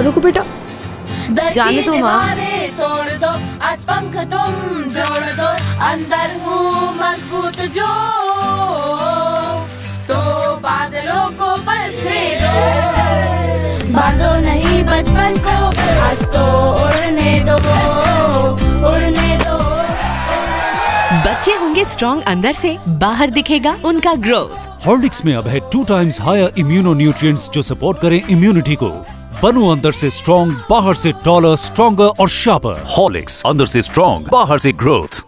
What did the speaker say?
रुको बेटा। जाने दो माँ। तोड़ दो आज पंख तुम जोड़ दो अंदर हूँ मज़बूत जो। तो बादलों को बरसने दो। बांधो नहीं बचपन को आज तो उड़ने दो उड़ने दो। बच्चे होंगे स्ट्रॉन्ग अंदर से बाहर दिखेगा उनका ग्रोथ हॉर्लिक्स में अब है two times higher immuno nutrients जो सपोर्ट करें इम्यूनिटी को। बनो अंदर से स्ट्रॉन्ग बाहर से टॉलर स्ट्रॉन्गर और शार्पर हॉलिक्स अंदर से स्ट्रॉन्ग बाहर से ग्रोथ